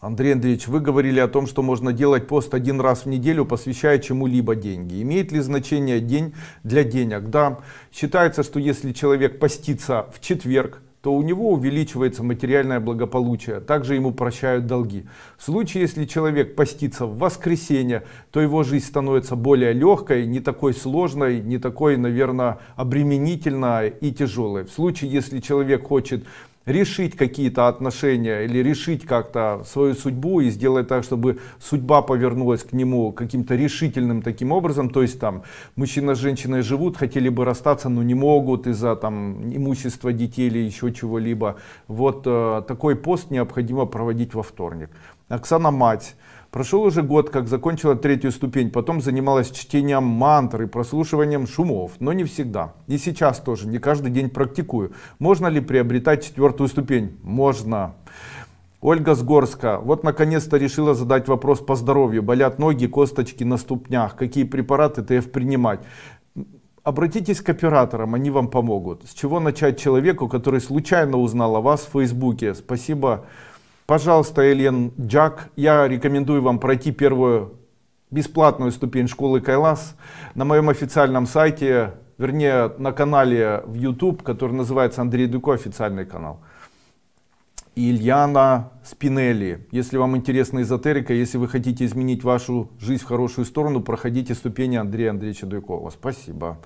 Андрей Андреевич, вы говорили о том, что можно делать пост один раз в неделю, посвящая чему-либо деньги. Имеет ли значение день для денег? Да, считается, что если человек постится в четверг, то у него увеличивается материальное благополучие. Также ему прощают долги. В случае, если человек постится в воскресенье, то его жизнь становится более легкой, не такой сложной, не такой, наверное, обременительной и тяжелой. В случае, если человек хочет решить какие-то отношения или решить как-то свою судьбу и сделать так, чтобы судьба повернулась к нему каким-то решительным таким образом. То есть там мужчина с женщиной живут, хотели бы расстаться, но не могут из-за там имущества детей или еще чего-либо. Вот э, такой пост необходимо проводить во вторник. Оксана Мать Прошел уже год, как закончила третью ступень, потом занималась чтением мантр и прослушиванием шумов, но не всегда. И сейчас тоже, не каждый день практикую. Можно ли приобретать четвертую ступень? Можно. Ольга Сгорска. Вот наконец-то решила задать вопрос по здоровью. Болят ноги, косточки на ступнях. Какие препараты ТФ принимать? Обратитесь к операторам, они вам помогут. С чего начать человеку, который случайно узнал о вас в Фейсбуке? Спасибо Пожалуйста, Элен Джак, я рекомендую вам пройти первую бесплатную ступень школы Кайлас на моем официальном сайте, вернее на канале в YouTube, который называется Андрей Дуко, официальный канал. Ильяна Спинелли. Если вам интересна эзотерика, если вы хотите изменить вашу жизнь в хорошую сторону, проходите ступени Андрея Андреевича Дуйкова. Спасибо.